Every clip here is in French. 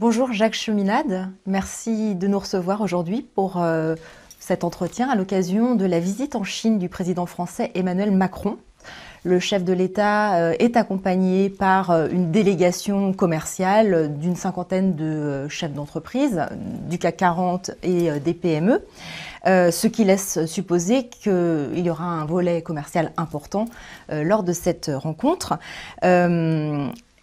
Bonjour Jacques Cheminade, merci de nous recevoir aujourd'hui pour euh, cet entretien à l'occasion de la visite en Chine du président français Emmanuel Macron. Le chef de l'État euh, est accompagné par euh, une délégation commerciale d'une cinquantaine de chefs d'entreprise du CAC 40 et des PME, ce qui laisse supposer qu'il y aura un volet commercial important lors de cette rencontre.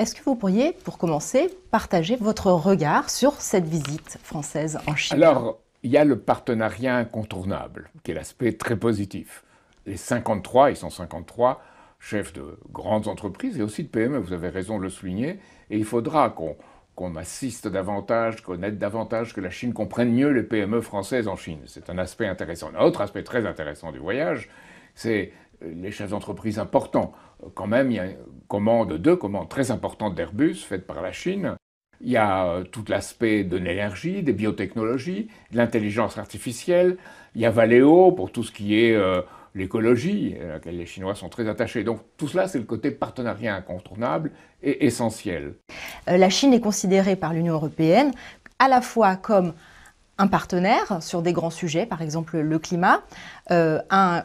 Est-ce que vous pourriez, pour commencer, partager votre regard sur cette visite française en Chine? Alors, il y a le partenariat incontournable, qui est l'aspect très positif. Les 53, ils sont 53 chefs de grandes entreprises et aussi de PME, vous avez raison de le souligner, et il faudra qu'on assiste davantage, qu'on aide davantage, que la Chine comprenne mieux les PME françaises en Chine. C'est un aspect intéressant. Un autre aspect très intéressant du voyage, c'est les chefs d'entreprise importants. Quand même, il y a une commande, deux commandes très importantes d'Airbus faites par la Chine. Il y a euh, tout l'aspect de l'énergie, des biotechnologies, de l'intelligence artificielle. Il y a Valeo pour tout ce qui est euh, l'écologie, à laquelle les Chinois sont très attachés. Donc tout cela, c'est le côté partenariat incontournable et essentiel. Euh, la Chine est considérée par l'Union européenne à la fois comme un partenaire sur des grands sujets, par exemple le climat, euh, un,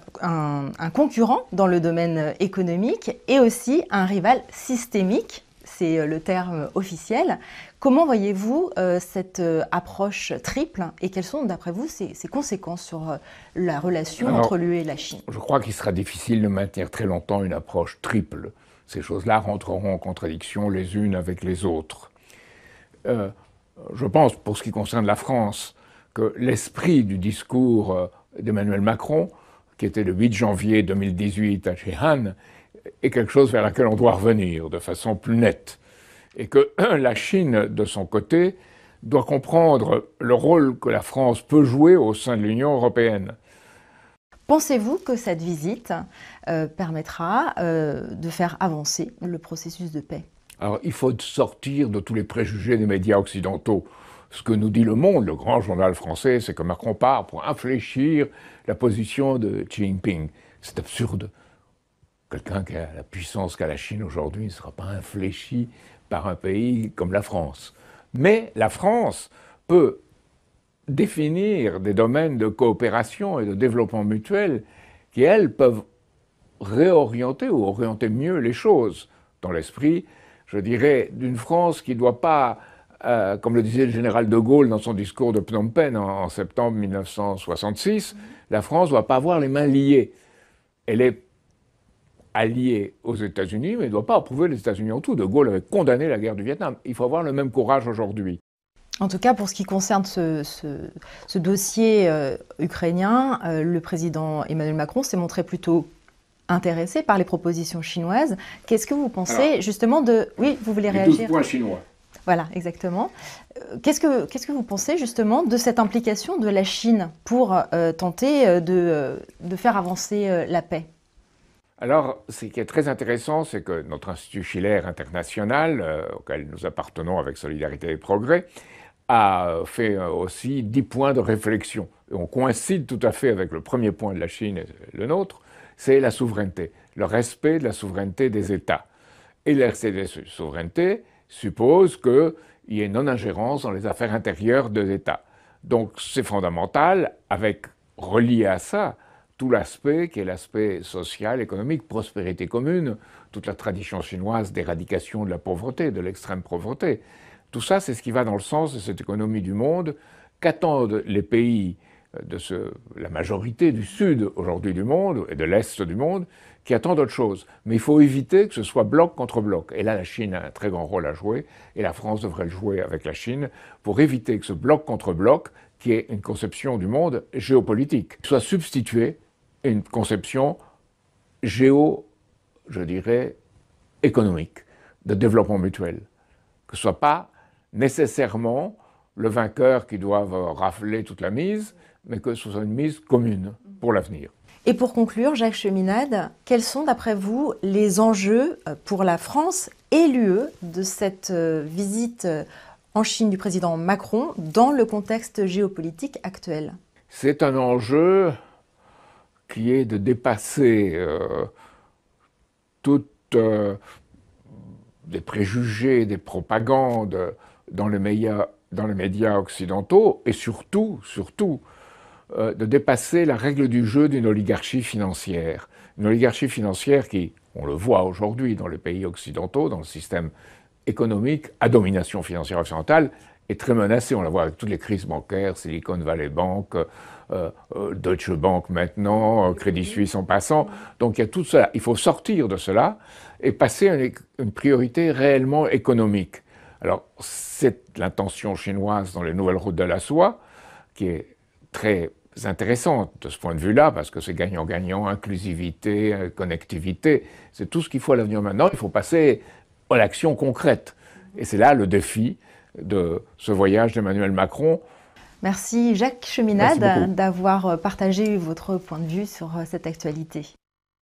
concurrent dans le domaine économique et aussi un rival systémique, c'est euh, le terme officiel. Comment voyez-vous euh, cette approche triple et quelles sont, d'après vous, ses, conséquences sur la relation entre l'UE et la Chine? Je crois qu'il sera difficile de maintenir très longtemps une approche triple. Ces choses-là rentreront en contradiction les unes avec les autres. je pense, pour ce qui concerne la France, que l'esprit du discours euh, d'Emmanuel Macron, qui était le 8 janvier 2018 à Chehan, est quelque chose vers laquelle on doit revenir de façon plus nette. Et que la Chine, de son côté, doit comprendre le rôle que la France peut jouer au sein de l'Union européenne. Pensez-vous que cette visite euh, permettra euh, de faire avancer le processus de paix? Alors, il faut sortir de tous les préjugés des médias occidentaux. Ce que nous dit Le Monde, le grand journal français, c'est que Macron part pour infléchir la position de Xi Jinping. C'est absurde. Quelqu'un qui a la puissance qu'a la Chine aujourd'hui ne sera pas infléchi par un pays comme la France. Mais la France peut définir des domaines de coopération et de développement mutuel qui, elles, peuvent réorienter ou orienter mieux les choses dans l'esprit, je dirais, d'une France qui ne doit pas euh, comme le disait le général de Gaulle dans son discours de Phnom Penh en, septembre 1966, la France ne doit pas avoir les mains liées. Elle est alliée aux États-Unis, mais elle ne doit pas approuver les États-Unis en tout. De Gaulle avait condamné la guerre du Vietnam. Il faut avoir le même courage aujourd'hui. En tout cas, pour ce qui concerne ce, dossier euh, ukrainien, euh, le président Emmanuel Macron s'est montré plutôt intéressé par les propositions chinoises. Qu'est-ce que vous pensez justement de... Oui, vous voulez réagir 12 points chinois. Voilà, exactement. Euh, qu'est-ce que, que vous pensez justement de cette implication de la Chine pour euh, tenter euh, de, de, faire avancer la paix? Alors, ce qui est très intéressant, c'est que notre Institut Schiller international, auquel nous appartenons avec Solidarité et Progrès, a fait aussi dix points de réflexion. On coïncide tout à fait avec le premier point de la Chine et le nôtre, c'est la souveraineté, le respect de la souveraineté des États. Et la souveraineté, suppose qu'il y ait non-ingérence dans les affaires intérieures de l'État. Donc c'est fondamental, avec relié à ça, tout l'aspect qui est l'aspect social, économique, prospérité commune, toute la tradition chinoise d'éradication de la pauvreté, de l'extrême pauvreté. Tout ça, c'est ce qui va dans le sens de cette économie du monde qu'attendent les pays de la majorité du sud aujourd'hui du monde et de l'est du monde qui attendent autre chose. Mais il faut éviter que ce soit bloc contre bloc. Et là, la Chine a un très grand rôle à jouer, et la France devrait le jouer avec la Chine, pour éviter que ce bloc contre bloc, qui est une conception du monde géopolitique, soit substitué à une conception géo, je dirais, économique, de développement mutuel. Que ce soit pas nécessairement le vainqueur qui doit rafler toute la mise, mais que ce soit une mise commune pour l'avenir. Et pour conclure, Jacques Cheminade, quels sont d'après vous les enjeux euh, pour la France et l'UE de cette euh, visite euh, en Chine du président Macron dans le contexte géopolitique actuel? C'est un enjeu qui est de dépasser toutes les préjugés, des propagandes dans les médias, dans les médias occidentaux et surtout, surtout, euh, de dépasser la règle du jeu d'une oligarchie financière. Une oligarchie financière qui, on le voit aujourd'hui dans les pays occidentaux, dans le système économique à domination financière occidentale, est très menacée. On la voit avec toutes les crises bancaires, Silicon Valley Bank, euh, euh, Deutsche Bank maintenant, Crédit Suisse en passant. Donc il y a tout cela. Il faut sortir de cela et passer à une priorité réellement économique. Alors c'est l'intention chinoise dans les nouvelles routes de la soie, qui est très intéressante de ce point de vue-là, parce que c'est gagnant-gagnant, inclusivité, euh, connectivité, c'est tout ce qu'il faut à l'avenir maintenant. Il faut passer à l'action concrète. Et c'est là le défi de ce voyage d'Emmanuel Macron. Merci Jacques Cheminade d'avoir partagé votre point de vue sur euh, cette actualité.